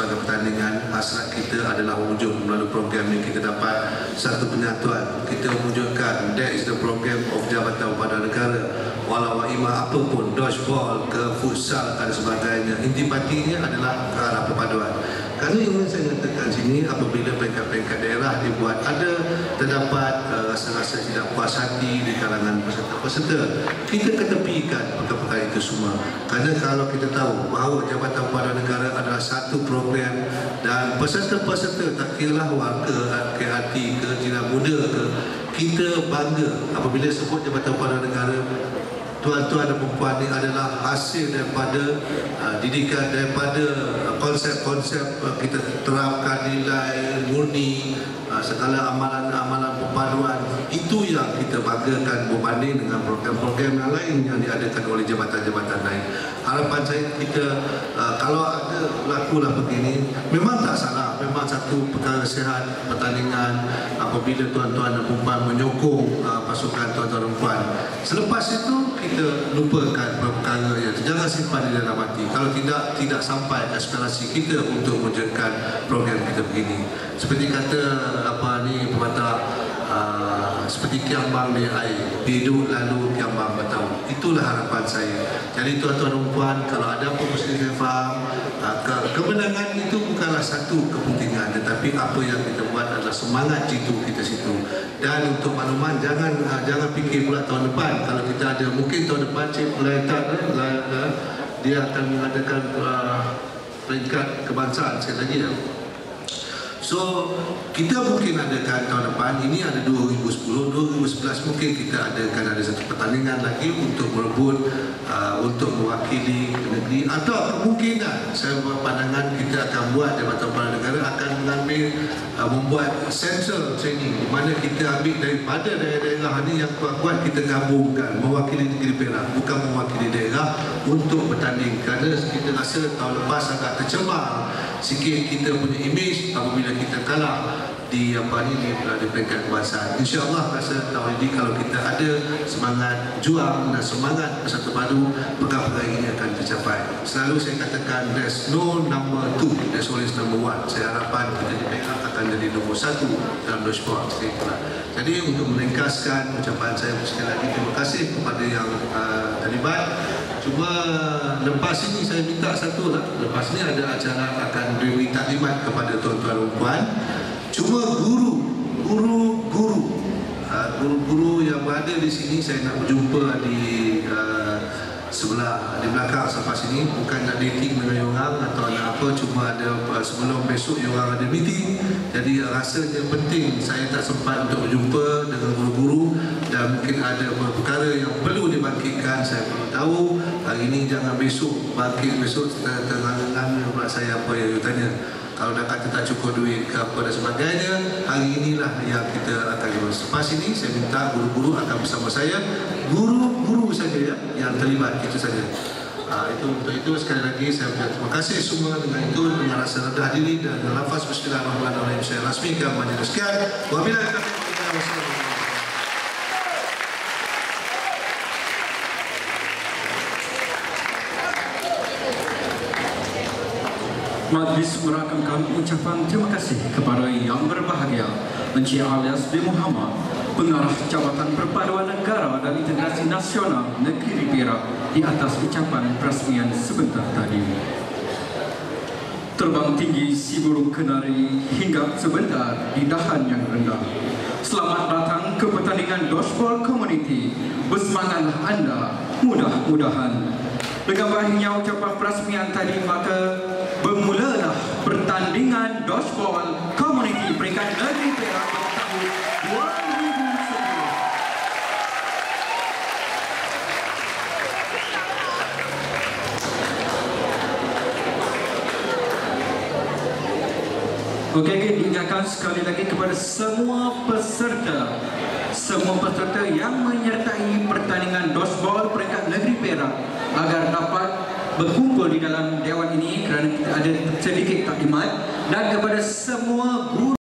sebagai pertandingan hasrat kita adalah wujud melalui program yang kita dapat. Satu penyatuan kita wujudkan that is the program of Jabatan Pada Negara. Walau ima apa pun dodgeball ke futsal dan sebagainya. Intipatinya adalah ke arah perpaduan kerana yang saya nyatakan sini apabila peringkat-peringkat daerah dibuat ada terdapat uh, rasa-rasa tidak puas hati di kalangan peserta-peserta. Kita ketepikan perkara-perkara itu semua. Kerana kalau kita tahu bahawa Jabatan Pada Negara adalah satu program dan peserta-peserta tak kira warga KRT ke jiran muda ke kita bangga apabila sebut Jabatan Pada Negara tuan-tuan dan perempuan ini adalah hasil daripada uh, didikan daripada uh, konsep-konsep uh, kita terapkan nilai murni uh, segala amalan-amalan perpaduan. Itu yang kita banggakan berbanding dengan program-program yang lain yang diadakan oleh jabatan-jabatan lain harapan saya kita uh, kalau ada lakulah begini memang tak salah. Memang satu perkara sehat pertandingan apabila tuan-tuan dan perempuan menyokong uh, pasukan tuan-tuan dan perempuan selepas itu kita lupakan perkara yang jangan simpan di dalam hati. Kalau tidak tidak sampai aspirasi kita untuk mewujudkan program kita begini. Seperti kata apa ni pepatah uh, seperti kiambang di air hidup lalu kiambang bertahu. Itulah harapan saya. Jadi tuan-tuan dan puan kalau ada apa mesti saya faham uh, ke kemenangan itu bukanlah satu kepentingan tetapi apa yang kita buat adalah semangat jitu kita situ dan untuk makluman jangan uh, jangan fikir pula tahun depan kalau kita ada mungkin tahun depan Melaitan eh, eh, dia akan mengadakan uh, peringkat kebangsaan sekali lagi ya. So, kita mungkin adakan tahun depan, ini ada 2010, 2011 mungkin kita adakan ada satu pertandingan lagi untuk merebut, uh, untuk mewakili negeri. Atau kemungkinan saya pandangan kita akan buat Jabatan Kepala Negara akan mengambil, uh, membuat central training di mana kita ambil daripada daerah-daerah ini yang kuat-kuat kita gabungkan mewakili negeri Perak, bukan mewakili daerah untuk bertanding. Kerana kita rasa tahun lepas agak tercemar sikit kita punya image apabila kita kalah di apa ni di, di peringkat kebangsaan. InsyaAllah rasa tahun ini kalau kita ada semangat juang dan semangat bersatu padu, perkara-perkara ini akan tercapai. Selalu saya katakan there's no number two, there's always number one. Saya harapkan kita di Perak akan jadi nombor satu dalam dua sport. Jadi untuk meningkaskan ucapan saya sekali lagi terima kasih kepada yang uh, terlibat. Cuma lepas ini saya minta satu lah. Lepas ini ada acara akan beri taklimat kepada tuan-tuan dan puan. Cuma guru, guru-guru, uh, guru-guru yang berada di sini saya nak berjumpa di uh, sebelah di belakang sampai sini bukan nak dating dengan orang atau nak apa cuma ada uh, sebelum besok orang ada meeting jadi rasanya penting saya tak sempat untuk berjumpa dengan guru-guru dan mungkin ada perkara yang perlu dibangkitkan saya tahu hari ini jangan besok bangkit besok tengah-tengah pula saya apa yang tanya. Kalau dah kata tak cukup duit ke apa dan sebagainya hari inilah yang kita akan lulus. Lepas ini saya minta guru-guru akan bersama saya guru-guru saja ya, yang terlibat itu saja. Uh, itu untuk itu sekali lagi saya ucapkan terima kasih semua. Dengan itu dengan rasa rendah diri dan lafaz bismillahirrahmanirrahim saya rasmikan majlis sekian. Wabillahi taufiq Majlis merakamkan ucapan terima kasih kepada yang berbahagia Encik Alias bin Muhammad Pengarah Jabatan Perpaduan Negara dan Integrasi Nasional Negeri Perak di atas ucapan peresmian sebentar tadi. Terbang tinggi si burung kenari hingga sebentar di dahan yang rendah. Selamat datang ke pertandingan dodgeball community. Bersemangatlah anda, mudah-mudahan. Dengan berakhirnya ucapan peresmian tadi maka dodgeball community peringkat negeri Perak tahun 2010. Okey, okay, diingatkan sekali lagi kepada semua peserta semua peserta yang menyertai pertandingan dodgeball peringkat negeri Perak agar dapat berkumpul di dalam dewan ini kerana kita ada sedikit taklimat dan kepada semua guru